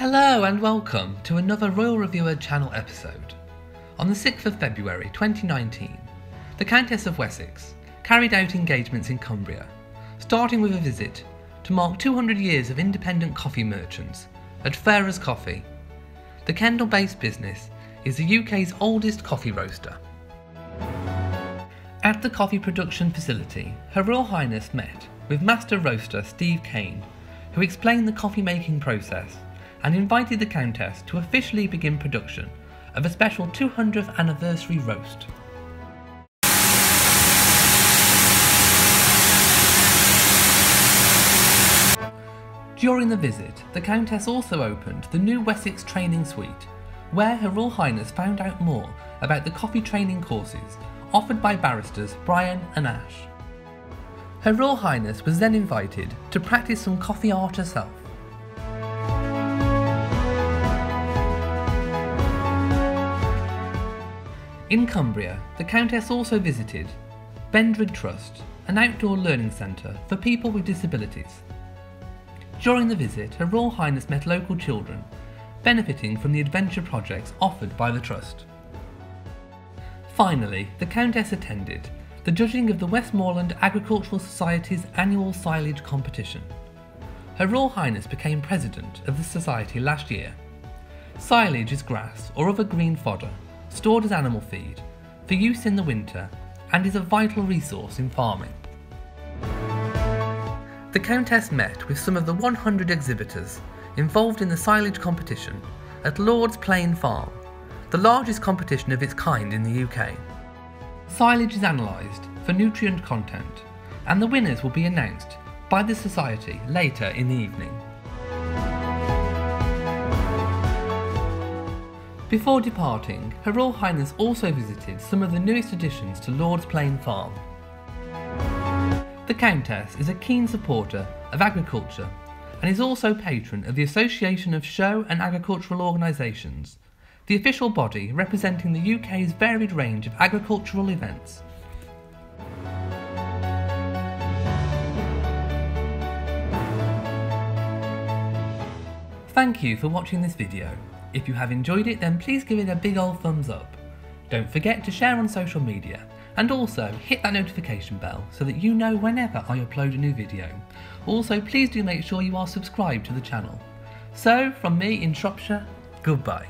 Hello and welcome to another Royal Reviewer channel episode. On the 6th of February 2019, the Countess of Wessex carried out engagements in Cumbria, starting with a visit to mark 200 years of independent coffee merchants at Farrers Coffee. The Kendal based business is the UK's oldest coffee roaster. At the coffee production facility, Her Royal Highness met with Master Roaster Steve Kane, who explained the coffee making process and invited the Countess to officially begin production of a special 200th anniversary roast. During the visit, the Countess also opened the new Wessex Training Suite, where Her Royal Highness found out more about the coffee training courses offered by barristers Brian and Ash. Her Royal Highness was then invited to practice some coffee art herself. In Cumbria, the Countess also visited Bendrigg Trust, an outdoor learning centre for people with disabilities. During the visit, Her Royal Highness met local children benefiting from the adventure projects offered by the Trust. Finally, the Countess attended the judging of the Westmorland Agricultural Society's annual silage competition. Her Royal Highness became president of the society last year. Silage is grass or other green fodder stored as animal feed, for use in the winter, and is a vital resource in farming. The Countess met with some of the 100 exhibitors involved in the silage competition at Lord's Plain Farm, the largest competition of its kind in the UK. Silage is analysed for nutrient content, and the winners will be announced by the Society later in the evening. Before departing, Her Royal Highness also visited some of the newest additions to Lord's Plain Farm. The Countess is a keen supporter of agriculture and is also patron of the Association of Show and Agricultural Organisations, the official body representing the UK's varied range of agricultural events. Thank you for watching this video. If you have enjoyed it then please give it a big old thumbs up. Don't forget to share on social media and also hit that notification bell so that you know whenever I upload a new video. Also please do make sure you are subscribed to the channel. So from me in Shropshire, goodbye.